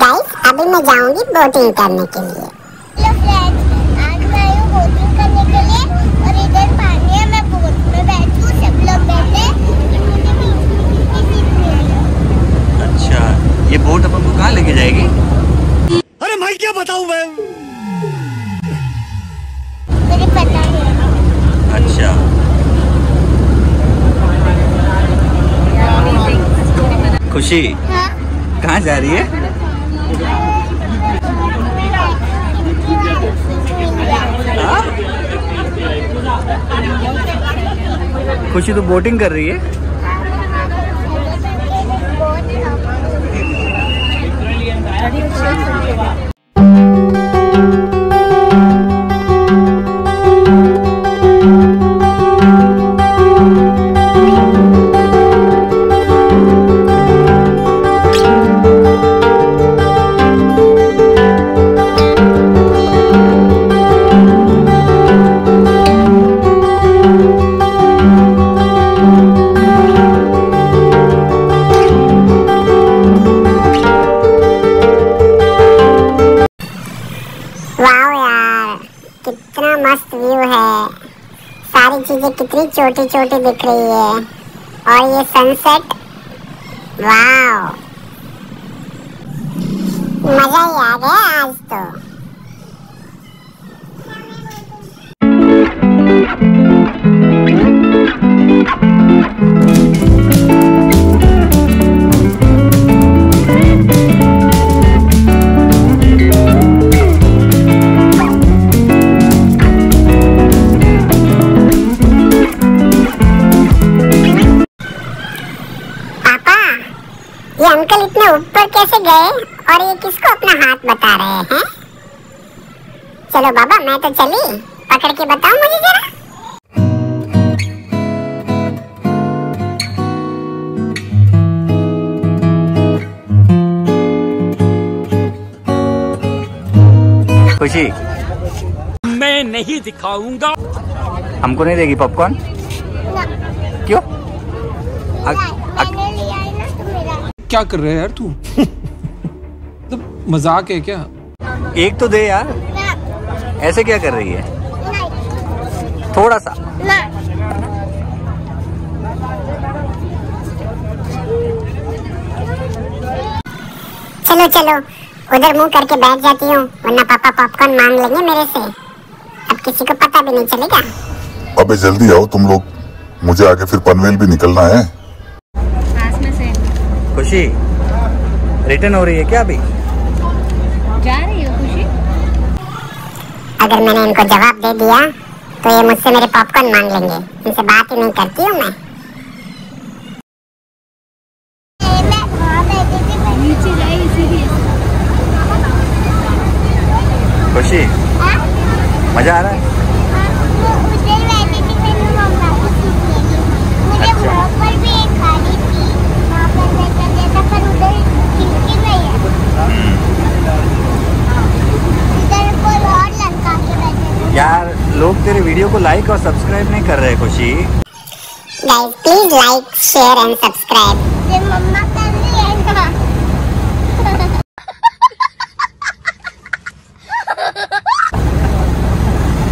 Guys अभी मैं जाऊँगी बोटिंग करने के लिए। हेलो फ्रेंड्स आज मैं आई बोटिंग करने के लिए और इधर पानी मैं बोट में बैठी सब लोग बैठे और मुझे बीच में सीट मिली अच्छा ये बोट अपन को कहाँ लेके जाएगी? अरे भाई क्या बताऊँ मैं? मुझे पता है। अच्छा। खुशी? हाँ। कहाँ जा रही हाँ? खुशी तो बोटिंग कर रही है। चीज़ें कितनी छोटी छोटी दिख रही है। और ये सनसेट वाओ मज़ा ही आ गया आज तो। और ये किसको अपना हाथ बता रहे हैं? चलो बाबा मैं तो चली। पकड़ के बताओ मुझे जरा। खुशी। मैं नहीं दिखाऊँगा। हमको नहीं देगी पॉपकॉर्न क्यों? अग, अग, मैंने लिया ना तो मेरा। क्या कर रहे है यार तो? मज़ाक है क्या? एक तो दे यार। ऐसे क्या कर रही है? नहीं थोड़ा सा। ना चलो चलो। उधर मुँह करके बैठ जाती हूँ वरना पापा पॉपकॉर्न मांग लेंगे मेरे से। अब किसी को पता भी नहीं चलेगा। अबे जल्दी आओ तुम लोग। मुझे आगे फिर पनवेल भी निकलना है। खुशी रिटर्न हो रही है क्या अभी? अगर मैंने इनको जवाब दे दिया तो ये मुझसे मेरे पॉपकॉर्न मांग लेंगे। इनसे बात ही नहीं करती हूँ मैं। खुशी? हाँ? मज़ा आ रहा हाँ, वो उधर बैठी थी मैंने मम्मा को सीट ले ली मुझे अच्छा। वहाँ पर भी एक खाली थी वहाँ पर बैठा जैसा पर उधर खिड़की नहीं है इधर कोई और लड़का के बैठे थे यार लोग तेरे वीडियो को लाइक और सब्सक्राइब नहीं कर रहे खुशी। Guys please like share and subscribe ये मम्मा कर रही है ना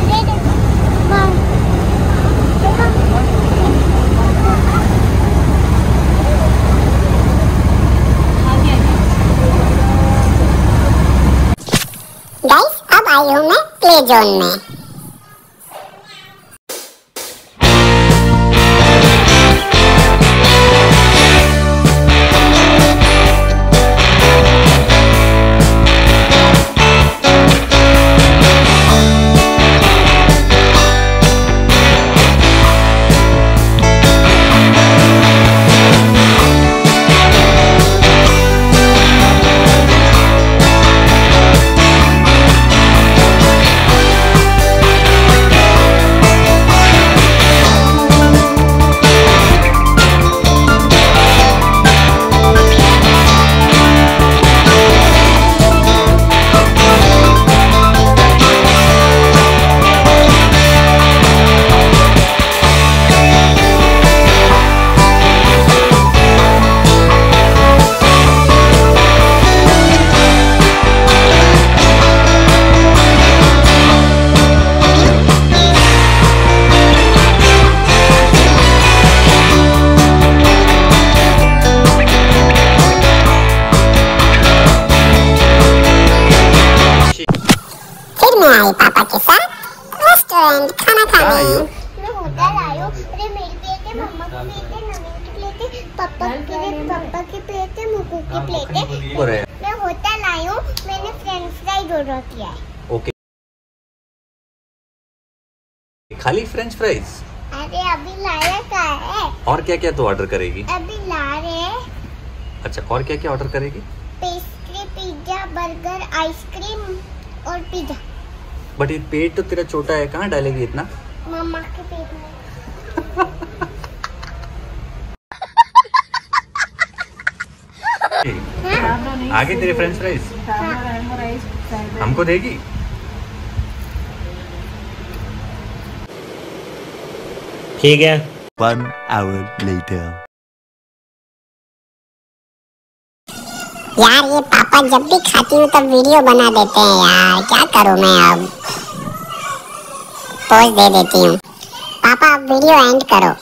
ये देखो, माँ। गाइस अब आई हूँ मैं प्ले जोन में। की पापा के लिए पापा की प्लेट है मुकू की प्लेट है। हो मैं होटल आई हूँ मैंने फ्रेंच फ्राइज ऑर्डर किया है। ओके खाली फ्रेंच फ्राइज अरे अभी लाया क्या है? और क्या क्या तो ऑर्डर करेगी? अभी ला रहे हैं। अच्छा और क्या क्या ऑर्डर करेगी pastry pizza burger ice cream और पिज्जा बट ये पेट तो तेरा छोटा है कहाँ डालेगी इतना? मम्मा के पेट में। आगे तेरे फ्रेंच फ्राइज हमको देगी। ठीक है। One hour later. यार ये पापा जब भी खाती हूँ तब वीडियो बना देते हैं यार। क्या करूँ मैं अब? पोज दे देती हूँ। पापा अब वीडियो एंड करो।